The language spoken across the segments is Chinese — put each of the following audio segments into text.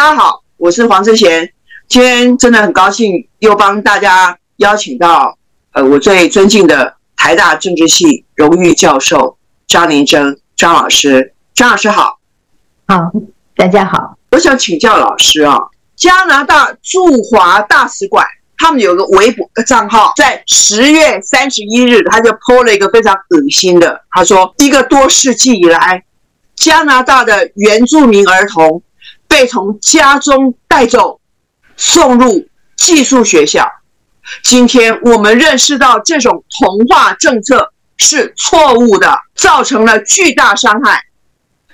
大家好，我是黄志贤，今天真的很高兴又帮大家邀请到呃我最尊敬的台大政治系荣誉教授张林珍张老师，张老师好，好，大家好，我想请教老师啊，加拿大驻华大使馆他们有个微博的账号，在十月三十一日他就 po 了一个非常恶心的，他说一个多世纪以来，加拿大的原住民儿童。被从家中带走，送入寄宿学校。今天我们认识到这种同化政策是错误的，造成了巨大伤害，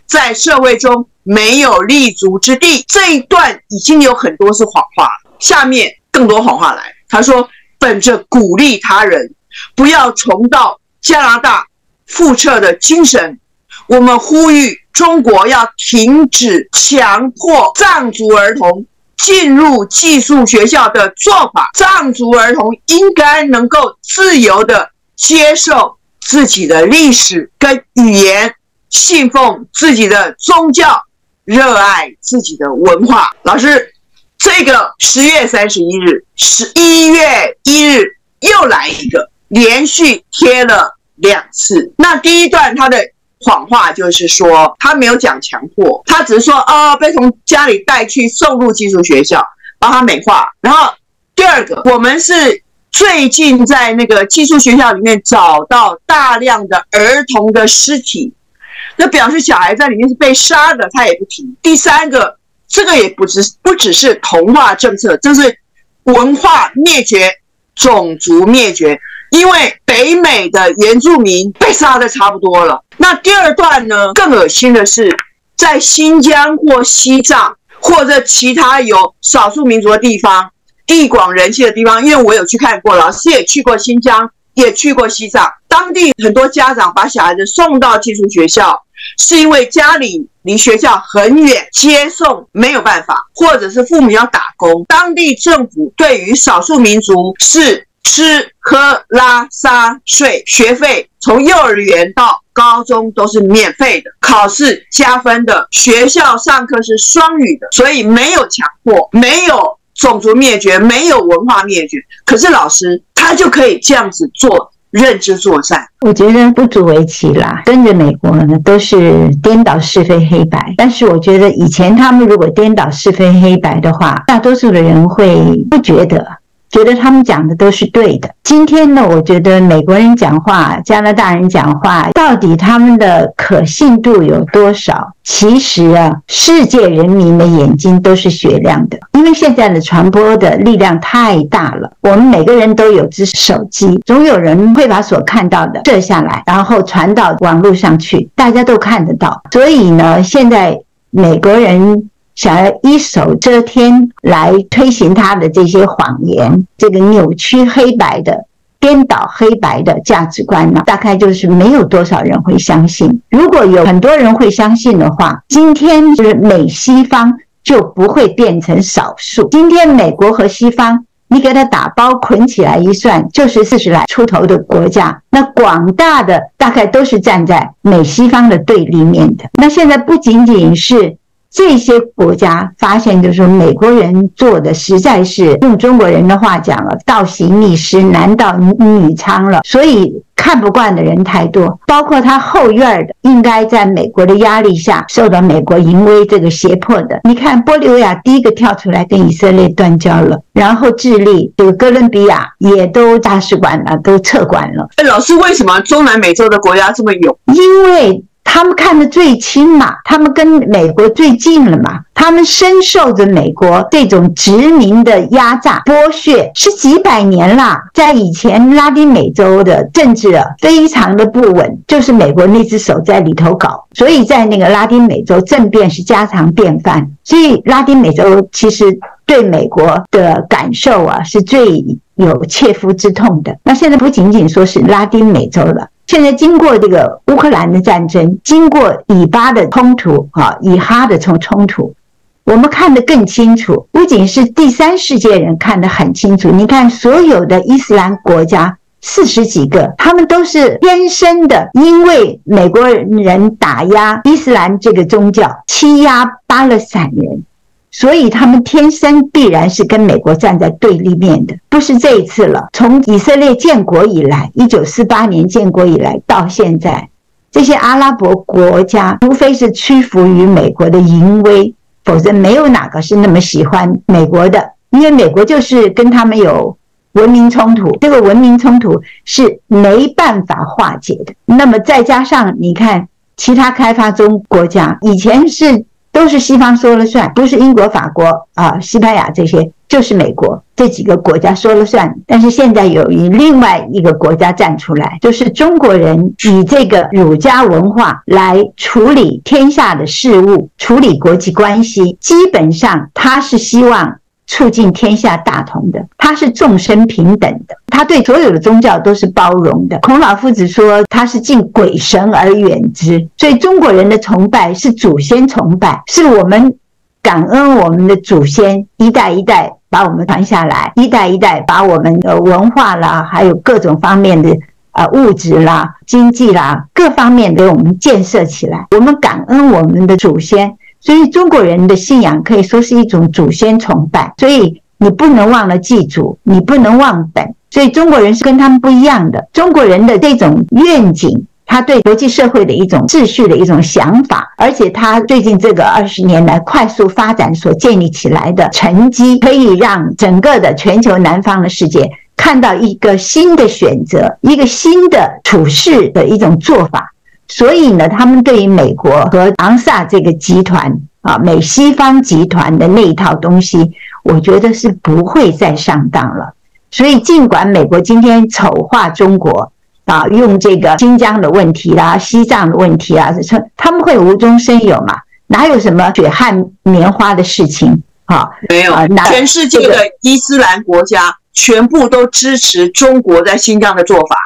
在社会中没有立足之地。这一段已经有很多是谎话，下面更多谎话来。他说：“本着鼓励他人，不要重蹈加拿大覆辙的精神，我们呼吁。”中国要停止强迫藏族儿童进入寄宿学校的做法。藏族儿童应该能够自由的接受自己的历史跟语言，信奉自己的宗教，热爱自己的文化。老师，这个十月三十一日、十一月一日又来一个，连续贴了两次。那第一段它的。谎话就是说，他没有讲强迫，他只是说，啊，被从家里带去送入寄宿学校，帮他美化。然后第二个，我们是最近在那个寄宿学校里面找到大量的儿童的尸体，那表示小孩在里面是被杀的，他也不提。第三个，这个也不只不只是童话政策，这是文化灭绝、种族灭绝。因为北美的原住民被杀的差不多了。那第二段呢？更恶心的是，在新疆或西藏或者其他有少数民族的地方，地广人稀的地方，因为我有去看过，老师也去过新疆，也去过西藏。当地很多家长把小孩子送到寄宿学校，是因为家里离学校很远，接送没有办法，或者是父母要打工。当地政府对于少数民族是。吃喝拉撒睡，学费从幼儿园到高中都是免费的，考试加分的，学校上课是双语的，所以没有强迫，没有种族灭绝，没有文化灭绝。可是老师他就可以这样子做认知作战，我觉得不足为奇啦。跟着美国呢，都是颠倒是非黑白，但是我觉得以前他们如果颠倒是非黑白的话，大多数的人会不觉得。觉得他们讲的都是对的。今天呢，我觉得美国人讲话、加拿大人讲话，到底他们的可信度有多少？其实啊，世界人民的眼睛都是雪亮的，因为现在的传播的力量太大了。我们每个人都有只手机，总有人会把所看到的摄下来，然后传到网络上去，大家都看得到。所以呢，现在美国人。想要一手遮天来推行他的这些谎言，这个扭曲黑白的、颠倒黑白的价值观呢，大概就是没有多少人会相信。如果有很多人会相信的话，今天就是美西方就不会变成少数。今天美国和西方，你给他打包捆起来一算，就是四十来出头的国家，那广大的大概都是站在美西方的对立面的。那现在不仅仅是。这些国家发现，就是说美国人做的实在是用中国人的话讲了，倒行逆施，男盗女娼了。所以看不惯的人太多，包括他后院的，应该在美国的压力下受到美国淫威这个胁迫的。你看，玻利维亚第一个跳出来跟以色列断交了，然后智利这个哥伦比亚也都大使馆了都撤馆了。哎老师，为什么中南美洲的国家这么勇？因为。他们看得最清嘛，他们跟美国最近了嘛，他们深受着美国这种殖民的压榨剥削是几百年了。在以前拉丁美洲的政治，非常的不稳，就是美国那只手在里头搞，所以在那个拉丁美洲政变是家常便饭。所以拉丁美洲其实对美国的感受啊，是最有切肤之痛的。那现在不仅仅说是拉丁美洲了。现在经过这个乌克兰的战争，经过以巴的冲突，啊，以哈的冲冲突，我们看得更清楚。不仅是第三世界人看得很清楚，你看所有的伊斯兰国家四十几个，他们都是天生的，因为美国人打压伊斯兰这个宗教，欺压巴勒斯坦人。所以他们天生必然是跟美国站在对立面的，不是这一次了。从以色列建国以来，一九四八年建国以来到现在，这些阿拉伯国家除非是屈服于美国的淫威，否则没有哪个是那么喜欢美国的，因为美国就是跟他们有文明冲突，这个文明冲突是没办法化解的。那么再加上你看其他开发中国家，以前是。都是西方说了算，不是英国、法国啊、西班牙这些，就是美国这几个国家说了算。但是现在有一另外一个国家站出来，就是中国人以这个儒家文化来处理天下的事物，处理国际关系，基本上他是希望。促进天下大同的，他是众生平等的，他对所有的宗教都是包容的。孔老夫子说他是敬鬼神而远之，所以中国人的崇拜是祖先崇拜，是我们感恩我们的祖先一代一代把我们传下来，一代一代把我们的文化啦，还有各种方面的啊物质啦、经济啦各方面给我们建设起来，我们感恩我们的祖先。所以中国人的信仰可以说是一种祖先崇拜，所以你不能忘了祭祖，你不能忘本。所以中国人是跟他们不一样的。中国人的这种愿景，他对国际社会的一种秩序的一种想法，而且他最近这个二十年来快速发展所建立起来的成绩，可以让整个的全球南方的世界看到一个新的选择，一个新的处事的一种做法。所以呢，他们对于美国和昂萨这个集团啊，美西方集团的那一套东西，我觉得是不会再上当了。所以，尽管美国今天丑化中国啊，用这个新疆的问题啦、西藏的问题啊，说他们会无中生有嘛？哪有什么血汗棉花的事情啊？没有，全世界的伊斯兰国家全部都支持中国在新疆的做法。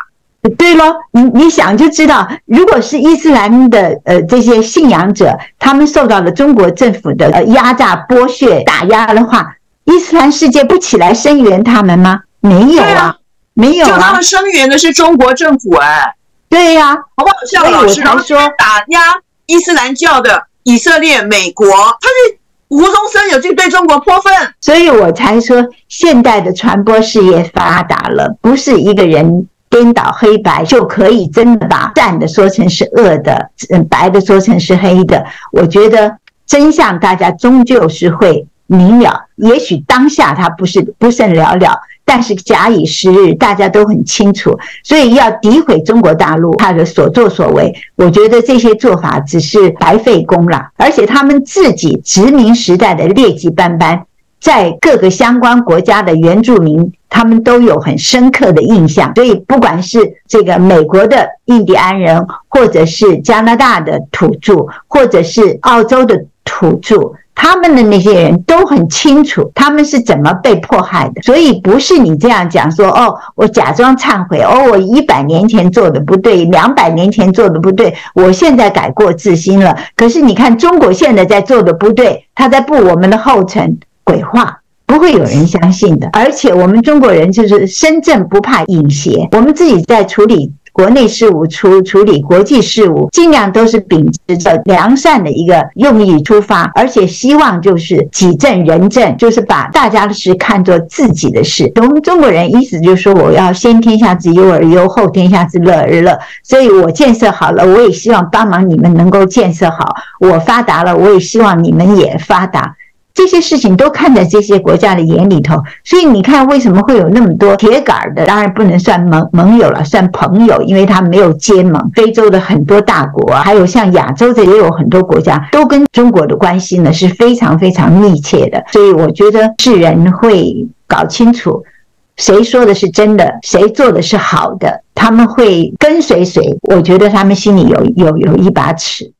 对喽，你你想就知道，如果是伊斯兰的呃这些信仰者，他们受到了中国政府的呃压榨、剥削、打压的话，伊斯兰世界不起来声援他们吗？没有啊，没有啊，就他们声援的是中国政府哎，对呀，好不好笑？老师，然后说打压伊斯兰教的以色列、美国，他是无中生有就对中国泼粪，所以我才说现代的传播事业发达了，不是一个人。颠倒黑白就可以真的把善的说成是恶的，嗯，白的说成是黑的。我觉得真相大家终究是会明了，也许当下它不是不甚了了，但是假以时日，大家都很清楚。所以要诋毁中国大陆他的所作所为，我觉得这些做法只是白费功了，而且他们自己殖民时代的劣迹斑斑。在各个相关国家的原住民，他们都有很深刻的印象。所以，不管是这个美国的印第安人，或者是加拿大的土著，或者是澳洲的土著，他们的那些人都很清楚他们是怎么被迫害的。所以，不是你这样讲说哦，我假装忏悔，哦，我一百年前做的不对，两百年前做的不对，我现在改过自新了。可是，你看中国现在在做的不对，他在步我们的后尘。鬼话不会有人相信的，而且我们中国人就是身正不怕影邪，我们自己在处理国内事务、处处理国际事务，尽量都是秉持着良善的一个用意出发，而且希望就是己正人正，就是把大家的事看作自己的事。我们中国人意思就是说，我要先天下之忧而忧，后天下之乐而乐。所以我建设好了，我也希望帮忙你们能够建设好；我发达了，我也希望你们也发达。这些事情都看在这些国家的眼里头，所以你看为什么会有那么多铁杆的？当然不能算盟盟友了，算朋友，因为他没有结盟。非洲的很多大国，还有像亚洲的也有很多国家，都跟中国的关系呢是非常非常密切的。所以我觉得世人会搞清楚，谁说的是真的，谁做的是好的，他们会跟随谁。我觉得他们心里有有有一把尺。